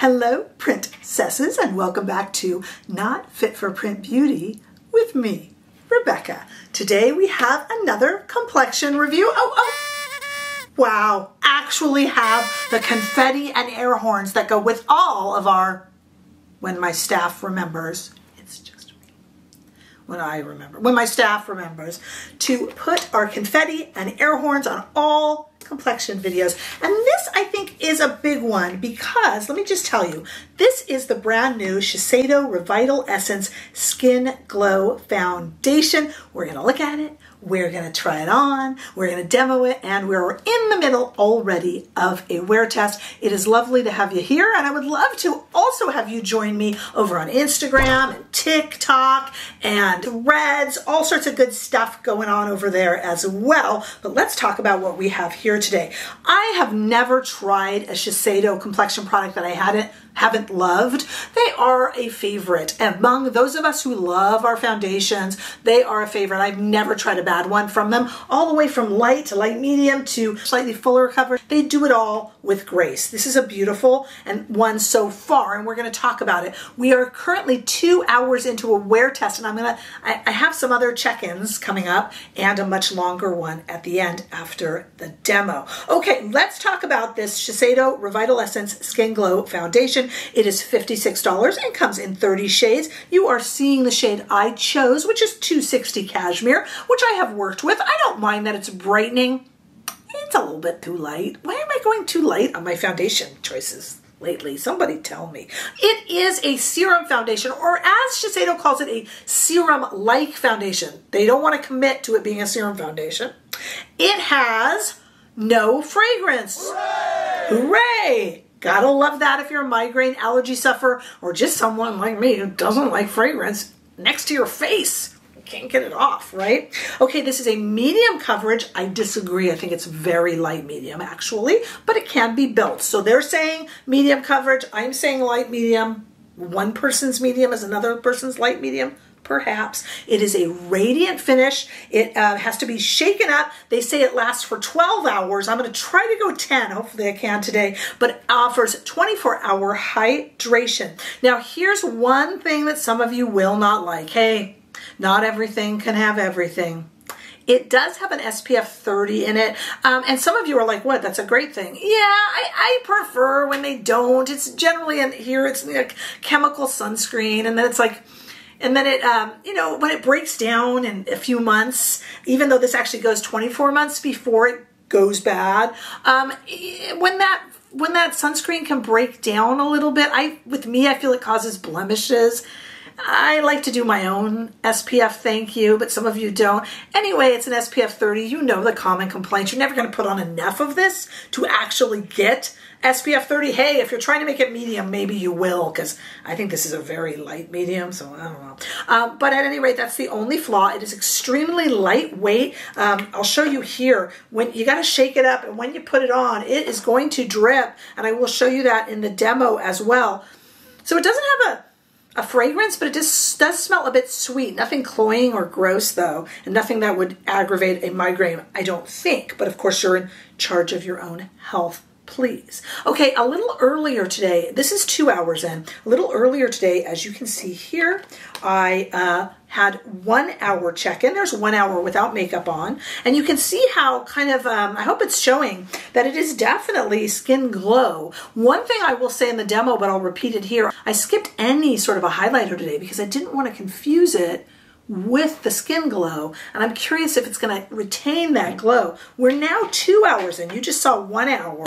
Hello, printcesses, and welcome back to Not Fit for Print Beauty with me, Rebecca. Today we have another complexion review. Oh, oh, wow, actually have the confetti and air horns that go with all of our, when my staff remembers, it's just me, when I remember, when my staff remembers, to put our confetti and air horns on all complexion videos. And this, I think, is a big one because, let me just tell you, this is the brand new Shiseido RevitalEssence Skin Glow Foundation. We're going to look at it. We're going to try it on. We're going to demo it. And we're in the middle already of a wear test. It is lovely to have you here. And I would love to also have you join me over on Instagram and TikTok and Threads, all sorts of good stuff going on over there as well. But let's talk about what we have here today. I have never tried a Shiseido complexion product that I hadn't haven't loved, they are a favorite. Among those of us who love our foundations, they are a favorite. I've never tried a bad one from them, all the way from light to light medium to slightly fuller cover. They do it all with grace. This is a beautiful and one so far, and we're going to talk about it. We are currently two hours into a wear test, and I'm going to, I, I have some other check-ins coming up and a much longer one at the end after the demo. Okay, let's talk about this Shiseido RevitalEssence Skin Glow Foundation. It is $56 and comes in 30 shades. You are seeing the shade I chose, which is 260 Cashmere, which I have worked with. I don't mind that it's brightening. It's a little bit too light. Why am I going too light on my foundation choices? lately. Somebody tell me. It is a serum foundation, or as Shiseido calls it, a serum-like foundation. They don't want to commit to it being a serum foundation. It has no fragrance. Hooray! Hooray! Gotta love that if you're a migraine allergy sufferer or just someone like me who doesn't like fragrance next to your face. can't get it off, right? Okay, this is a medium coverage. I disagree. I think it's very light medium actually, but it can be built. So they're saying medium coverage. I'm saying light medium. One person's medium is another person's light medium perhaps. It is a radiant finish. It uh, has to be shaken up. They say it lasts for 12 hours. I'm going to try to go 10. Hopefully I can today, but offers 24 hour hydration. Now here's one thing that some of you will not like. Hey, not everything can have everything. It does have an SPF 30 in it. Um, and some of you are like, what? That's a great thing. Yeah, I, I prefer when they don't. It's generally in here, it's like chemical sunscreen. And then it's like, and then it, um, you know, when it breaks down in a few months, even though this actually goes 24 months before it goes bad, um, when that when that sunscreen can break down a little bit, I with me, I feel it causes blemishes. I like to do my own SPF, thank you, but some of you don't. Anyway, it's an SPF 30. You know the common complaint. You're never going to put on enough of this to actually get SPF 30, hey, if you're trying to make it medium, maybe you will, because I think this is a very light medium, so I don't know. Um, but at any rate, that's the only flaw. It is extremely lightweight. Um, I'll show you here. When You got to shake it up, and when you put it on, it is going to drip, and I will show you that in the demo as well. So it doesn't have a a fragrance, but it just does smell a bit sweet. Nothing cloying or gross, though, and nothing that would aggravate a migraine, I don't think. But of course, you're in charge of your own health please. Okay, a little earlier today, this is two hours in, a little earlier today, as you can see here, I uh, had one hour check-in. There's one hour without makeup on. And you can see how kind of, um, I hope it's showing that it is definitely skin glow. One thing I will say in the demo, but I'll repeat it here, I skipped any sort of a highlighter today because I didn't want to confuse it with the skin glow and I'm curious if it's going to retain that glow. We're now two hours in. You just saw one hour.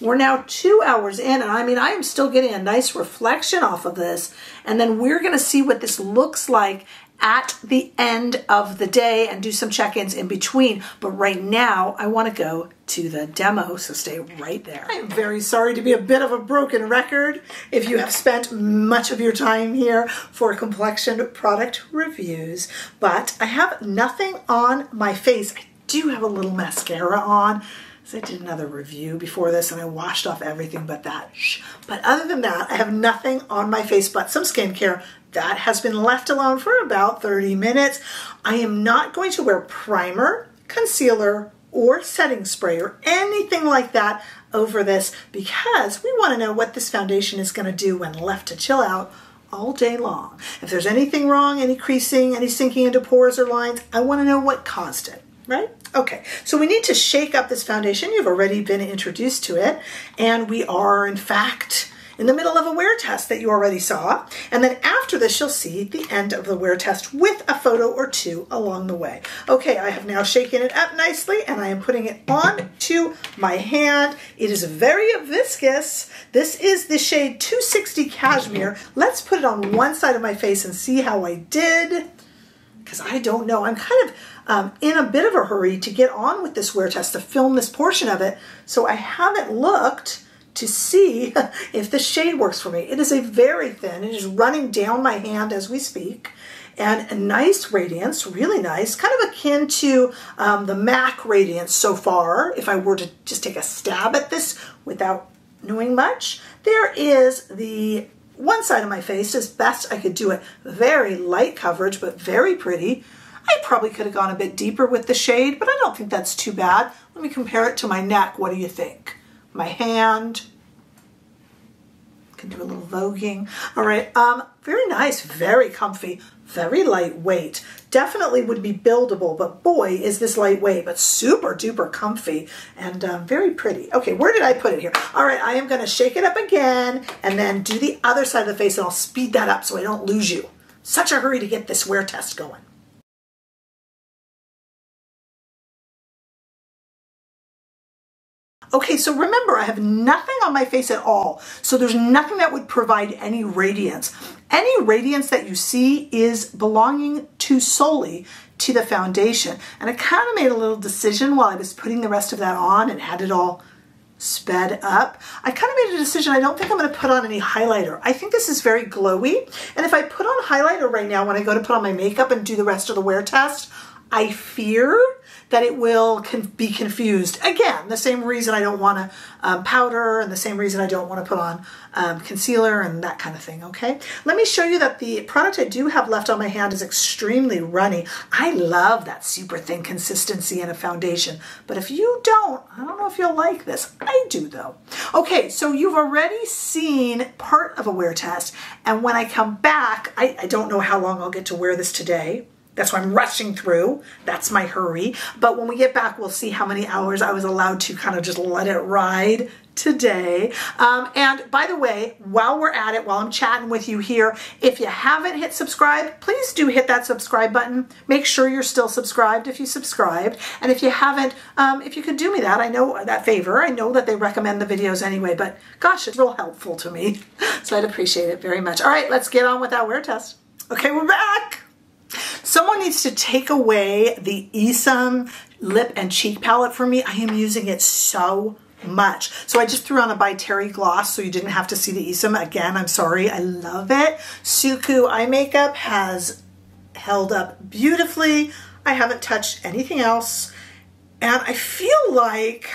We're now two hours in and I mean I am still getting a nice reflection off of this and then we're going to see what this looks like at the end of the day and do some check-ins in between. But right now, I want to go to the demo, so stay right there. I am very sorry to be a bit of a broken record if you have spent much of your time here for complexion product reviews, but I have nothing on my face. I do have a little mascara on, so I did another review before this and I washed off everything but that. But other than that, I have nothing on my face but some skincare that has been left alone for about 30 minutes. I am not going to wear primer, concealer, or setting spray or anything like that over this because we want to know what this foundation is going to do when left to chill out all day long. If there's anything wrong, any creasing, any sinking into pores or lines, I want to know what caused it, right? Okay, so we need to shake up this foundation. You've already been introduced to it, and we are, in fact, in the middle of a wear test that you already saw. And then after this, you'll see the end of the wear test with a photo or two along the way. Okay, I have now shaken it up nicely and I am putting it on to my hand. It is very viscous. This is the shade 260 Cashmere. Let's put it on one side of my face and see how I did. Because I don't know. I'm kind of um, in a bit of a hurry to get on with this wear test to film this portion of it. So I haven't looked to see if the shade works for me. It is a very thin, it is running down my hand as we speak. And a nice radiance, really nice, kind of akin to um, the MAC radiance so far. If I were to just take a stab at this without knowing much, there is the one side of my face as best I could do it. Very light coverage, but very pretty. I probably could have gone a bit deeper with the shade, but I don't think that's too bad. Let me compare it to my neck. What do you think? My hand. Can do a little voguing. All right, um, very nice, very comfy, very lightweight. Definitely would be buildable, but boy, is this lightweight, but super duper comfy and um, very pretty. Okay, where did I put it here? All right, I am gonna shake it up again and then do the other side of the face and I'll speed that up so I don't lose you. Such a hurry to get this wear test going. Okay, so remember, I have nothing on my face at all. So there's nothing that would provide any radiance. Any radiance that you see is belonging to solely to the foundation. And I kind of made a little decision while I was putting the rest of that on and had it all sped up. I kind of made a decision. I don't think I'm going to put on any highlighter. I think this is very glowy. And if I put on highlighter right now when I go to put on my makeup and do the rest of the wear test, I fear that it will be confused. Again, the same reason I don't want to um, powder and the same reason I don't want to put on um, concealer and that kind of thing, okay? Let me show you that the product I do have left on my hand is extremely runny. I love that super thin consistency in a foundation, but if you don't, I don't know if you'll like this. I do though. Okay, so you've already seen part of a wear test, and when I come back, I, I don't know how long I'll get to wear this today, that's why I'm rushing through. That's my hurry. But when we get back, we'll see how many hours I was allowed to kind of just let it ride today. Um, and by the way, while we're at it, while I'm chatting with you here, if you haven't hit subscribe, please do hit that subscribe button. Make sure you're still subscribed if you subscribed. And if you haven't, um, if you could do me that, I know that favor. I know that they recommend the videos anyway, but gosh, it's real helpful to me. So I'd appreciate it very much. All right, let's get on with that wear test. Okay, we're back. Someone needs to take away the Isom lip and cheek palette for me. I am using it so much. So I just threw on a By Terry gloss so you didn't have to see the Isom. Again, I'm sorry. I love it. Suqqu eye makeup has held up beautifully. I haven't touched anything else. And I feel like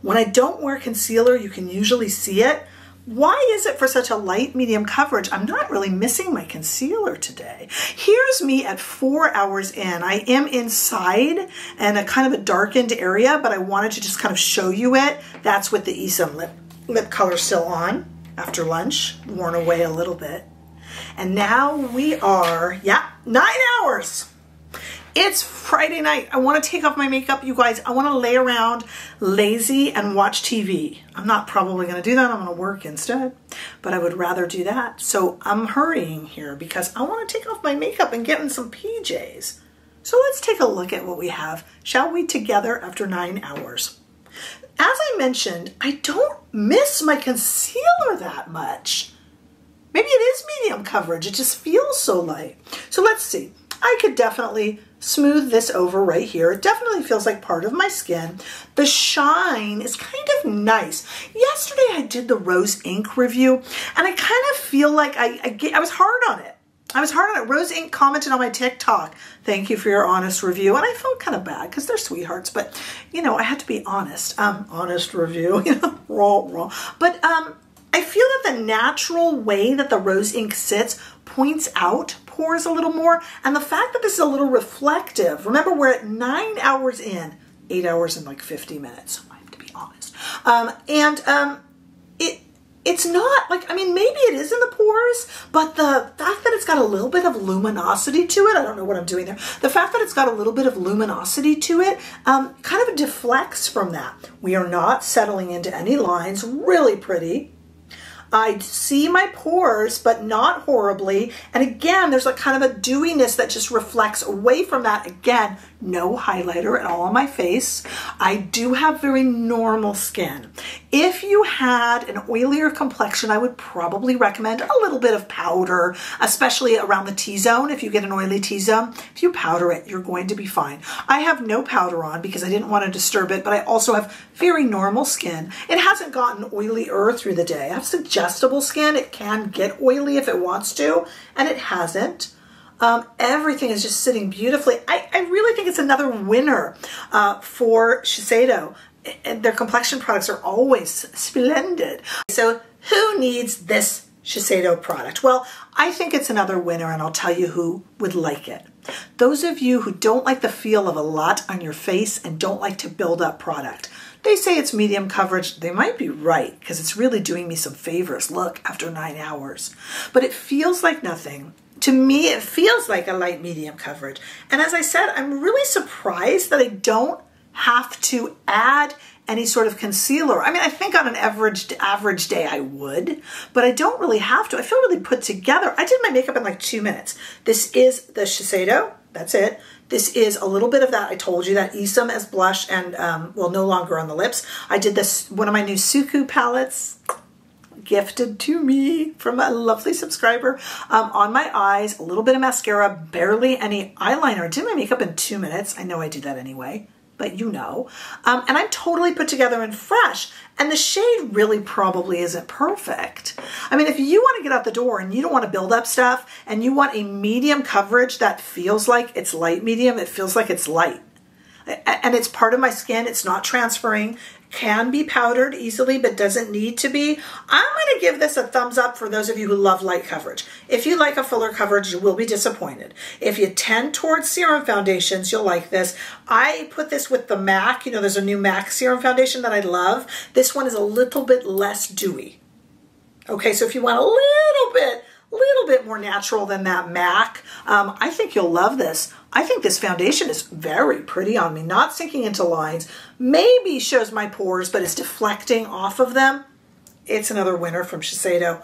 when I don't wear concealer, you can usually see it. Why is it for such a light medium coverage? I'm not really missing my concealer today. Here's me at four hours in. I am inside and a kind of a darkened area, but I wanted to just kind of show you it. That's with the Isom lip, lip color still on after lunch, worn away a little bit. And now we are, yeah, nine hours. It's Friday night. I want to take off my makeup, you guys. I want to lay around lazy and watch TV. I'm not probably going to do that. I'm going to work instead, but I would rather do that. So I'm hurrying here because I want to take off my makeup and get in some PJs. So let's take a look at what we have, shall we, together after nine hours. As I mentioned, I don't miss my concealer that much. Maybe it is medium coverage. It just feels so light. So let's see. I could definitely smooth this over right here. It definitely feels like part of my skin. The shine is kind of nice. Yesterday I did the Rose Inc review and I kind of feel like I, I, get, I was hard on it. I was hard on it. Rose Inc commented on my TikTok. Thank you for your honest review. And I felt kind of bad because they're sweethearts, but you know, I had to be honest. Um, honest review, you know, raw, raw. But um, I feel that the natural way that the Rose Inc sits points out pores a little more. And the fact that this is a little reflective, remember we're at nine hours in, eight hours and like 50 minutes. I have to be honest. Um, and um, it it's not like I mean maybe it is in the pores, but the fact that it's got a little bit of luminosity to it, I don't know what I'm doing there. The fact that it's got a little bit of luminosity to it um, kind of deflects from that. We are not settling into any lines. Really pretty. I see my pores, but not horribly. And again, there's a kind of a dewiness that just reflects away from that. Again, no highlighter at all on my face. I do have very normal skin. If you had an oilier complexion, I would probably recommend a little bit of powder, especially around the T-zone. If you get an oily T-zone, if you powder it, you're going to be fine. I have no powder on because I didn't want to disturb it, but I also have very normal skin. It hasn't gotten oilier through the day. I have suggestible skin. It can get oily if it wants to, and it hasn't. Um, everything is just sitting beautifully. I, I really think it's another winner uh, for Shiseido. And their complexion products are always splendid. So who needs this Shiseido product? Well, I think it's another winner and I'll tell you who would like it. Those of you who don't like the feel of a lot on your face and don't like to build up product. They say it's medium coverage. They might be right because it's really doing me some favors. Look, after nine hours. But it feels like nothing to me, it feels like a light medium coverage. And as I said, I'm really surprised that I don't have to add any sort of concealer. I mean, I think on an average average day I would, but I don't really have to. I feel really put together. I did my makeup in like two minutes. This is the Shiseido. That's it. This is a little bit of that. I told you that Isom as blush and, um, well, no longer on the lips. I did this, one of my new Suqqu palettes gifted to me from a lovely subscriber um, on my eyes, a little bit of mascara, barely any eyeliner. Did my makeup in two minutes. I know I do that anyway, but you know. Um, and I'm totally put together and fresh. And the shade really probably isn't perfect. I mean, if you want to get out the door and you don't want to build up stuff and you want a medium coverage that feels like it's light medium, it feels like it's light and it's part of my skin. It's not transferring can be powdered easily but doesn't need to be. I'm going to give this a thumbs up for those of you who love light coverage. If you like a fuller coverage, you will be disappointed. If you tend towards serum foundations, you'll like this. I put this with the MAC. You know, there's a new MAC serum foundation that I love. This one is a little bit less dewy. Okay, so if you want a little bit little bit more natural than that MAC. Um, I think you'll love this. I think this foundation is very pretty on me, not sinking into lines. Maybe shows my pores, but it's deflecting off of them. It's another winner from Shiseido.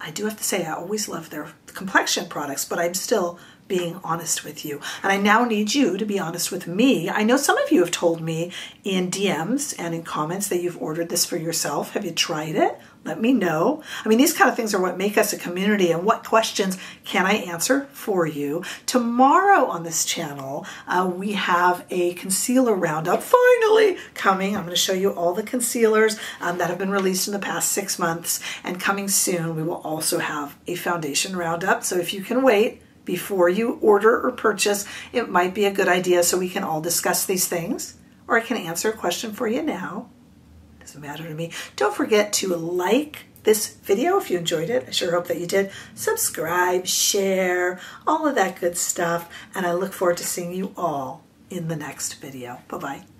I do have to say, I always love their complexion products, but I'm still being honest with you. And I now need you to be honest with me. I know some of you have told me in DMs and in comments that you've ordered this for yourself. Have you tried it? Let me know. I mean, these kind of things are what make us a community and what questions can I answer for you. Tomorrow on this channel, uh, we have a concealer roundup finally coming. I'm going to show you all the concealers um, that have been released in the past six months. And coming soon, we will also have a foundation roundup. So if you can wait, before you order or purchase, it might be a good idea so we can all discuss these things. Or I can answer a question for you now doesn't matter to me. Don't forget to like this video if you enjoyed it. I sure hope that you did. Subscribe, share, all of that good stuff. And I look forward to seeing you all in the next video. Bye-bye.